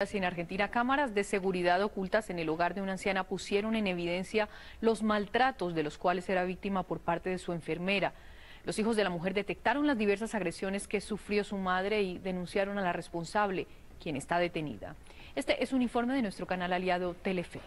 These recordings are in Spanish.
En Argentina, cámaras de seguridad ocultas en el hogar de una anciana pusieron en evidencia los maltratos de los cuales era víctima por parte de su enfermera. Los hijos de la mujer detectaron las diversas agresiones que sufrió su madre y denunciaron a la responsable, quien está detenida. Este es un informe de nuestro canal aliado Telefe.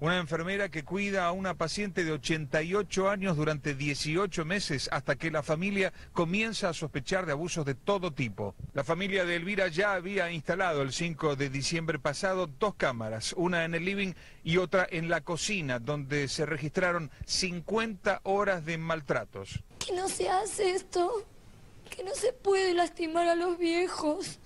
Una enfermera que cuida a una paciente de 88 años durante 18 meses hasta que la familia comienza a sospechar de abusos de todo tipo. La familia de Elvira ya había instalado el 5 de diciembre pasado dos cámaras, una en el living y otra en la cocina, donde se registraron 50 horas de maltratos. Que no se hace esto, que no se puede lastimar a los viejos.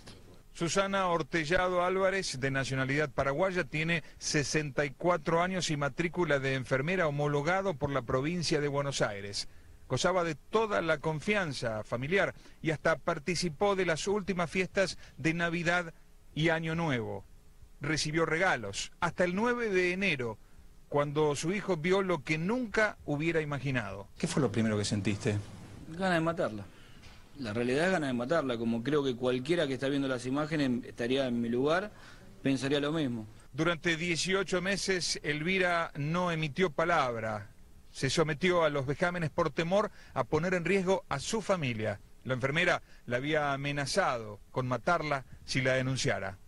Susana Ortellado Álvarez, de nacionalidad paraguaya, tiene 64 años y matrícula de enfermera homologado por la provincia de Buenos Aires. Gozaba de toda la confianza familiar y hasta participó de las últimas fiestas de Navidad y Año Nuevo. Recibió regalos hasta el 9 de enero, cuando su hijo vio lo que nunca hubiera imaginado. ¿Qué fue lo primero que sentiste? Ganas de matarla. La realidad es ganas de matarla, como creo que cualquiera que está viendo las imágenes estaría en mi lugar, pensaría lo mismo. Durante 18 meses Elvira no emitió palabra, se sometió a los vejámenes por temor a poner en riesgo a su familia. La enfermera la había amenazado con matarla si la denunciara.